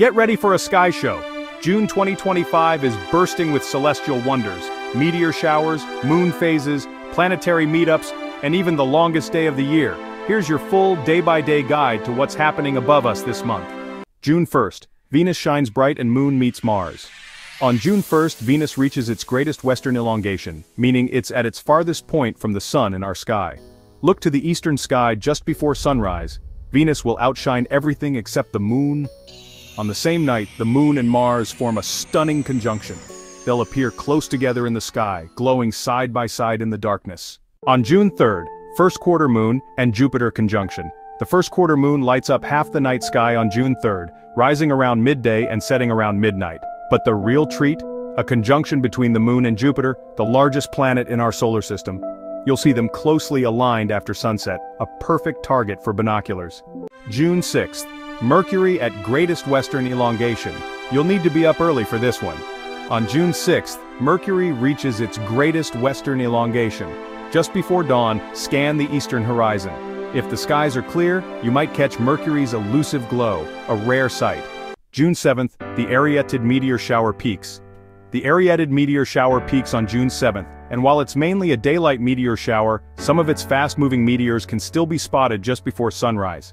Get ready for a sky show. June 2025 is bursting with celestial wonders, meteor showers, moon phases, planetary meetups, and even the longest day of the year. Here's your full day-by-day guide to what's happening above us this month. June 1st, Venus shines bright and Moon meets Mars. On June 1st, Venus reaches its greatest western elongation, meaning it's at its farthest point from the sun in our sky. Look to the eastern sky just before sunrise. Venus will outshine everything except the moon. On the same night, the moon and Mars form a stunning conjunction. They'll appear close together in the sky, glowing side by side in the darkness. On June 3rd, first quarter moon and Jupiter conjunction. The first quarter moon lights up half the night sky on June 3rd, rising around midday and setting around midnight. But the real treat? A conjunction between the moon and Jupiter, the largest planet in our solar system. You'll see them closely aligned after sunset, a perfect target for binoculars. June 6th, Mercury at greatest western elongation. You'll need to be up early for this one. On June 6th, Mercury reaches its greatest western elongation. Just before dawn, scan the eastern horizon. If the skies are clear, you might catch Mercury's elusive glow, a rare sight. June 7th, the Arietid meteor shower peaks. The Arietid meteor shower peaks on June 7th, and while it's mainly a daylight meteor shower, some of its fast-moving meteors can still be spotted just before sunrise.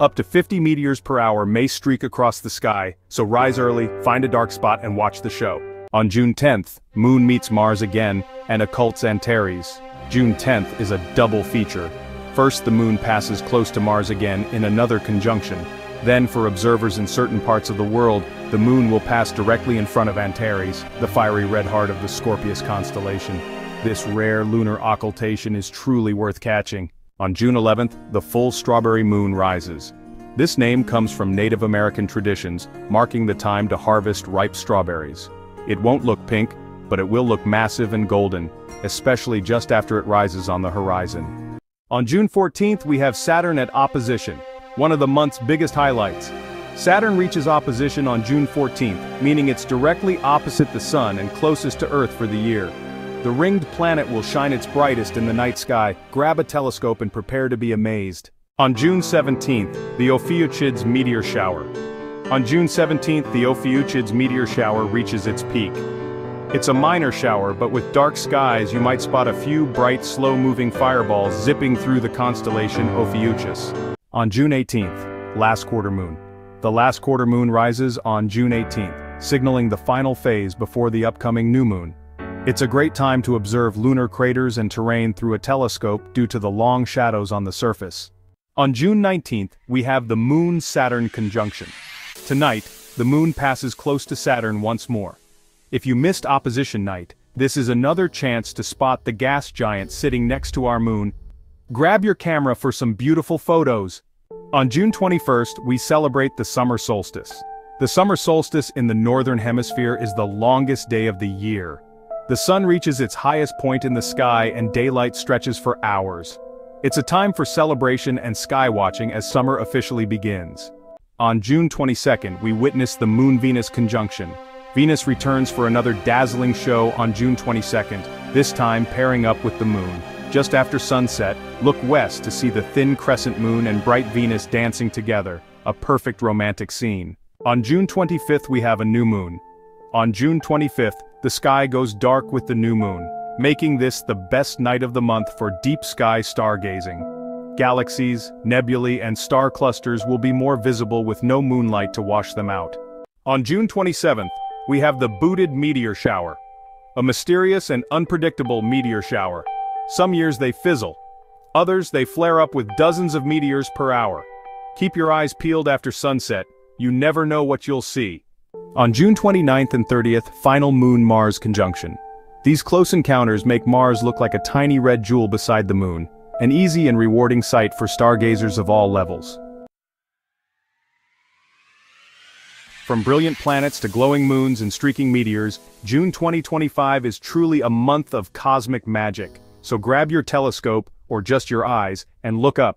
Up to 50 meteors per hour may streak across the sky, so rise early, find a dark spot and watch the show. On June 10th, Moon meets Mars again, and occults Antares. June 10th is a double feature, First the moon passes close to Mars again in another conjunction. Then for observers in certain parts of the world, the moon will pass directly in front of Antares, the fiery red heart of the Scorpius constellation. This rare lunar occultation is truly worth catching. On June 11th, the full strawberry moon rises. This name comes from Native American traditions, marking the time to harvest ripe strawberries. It won't look pink, but it will look massive and golden, especially just after it rises on the horizon. On June 14th we have Saturn at opposition, one of the month's biggest highlights. Saturn reaches opposition on June 14th, meaning it's directly opposite the Sun and closest to Earth for the year. The ringed planet will shine its brightest in the night sky, grab a telescope and prepare to be amazed. On June 17th, the Ophiuchids meteor shower. On June 17th the Ophiuchids meteor shower reaches its peak. It's a minor shower, but with dark skies you might spot a few bright, slow-moving fireballs zipping through the constellation Ophiuchus. On June 18th, last quarter moon. The last quarter moon rises on June 18th, signaling the final phase before the upcoming new moon. It's a great time to observe lunar craters and terrain through a telescope due to the long shadows on the surface. On June 19th, we have the Moon-Saturn conjunction. Tonight, the moon passes close to Saturn once more. If you missed opposition night, this is another chance to spot the gas giant sitting next to our moon. Grab your camera for some beautiful photos. On June 21st, we celebrate the summer solstice. The summer solstice in the northern hemisphere is the longest day of the year. The sun reaches its highest point in the sky and daylight stretches for hours. It's a time for celebration and sky watching as summer officially begins. On June 22nd, we witness the Moon-Venus conjunction, Venus returns for another dazzling show on June 22nd, this time pairing up with the moon. Just after sunset, look west to see the thin crescent moon and bright Venus dancing together, a perfect romantic scene. On June 25th we have a new moon. On June 25th, the sky goes dark with the new moon, making this the best night of the month for deep sky stargazing. Galaxies, nebulae and star clusters will be more visible with no moonlight to wash them out. On June 27th, we have the Bootid meteor shower. A mysterious and unpredictable meteor shower. Some years they fizzle. Others they flare up with dozens of meteors per hour. Keep your eyes peeled after sunset, you never know what you'll see. On June 29th and 30th, final Moon-Mars conjunction. These close encounters make Mars look like a tiny red jewel beside the moon, an easy and rewarding sight for stargazers of all levels. From brilliant planets to glowing moons and streaking meteors, June 2025 is truly a month of cosmic magic. So grab your telescope, or just your eyes, and look up.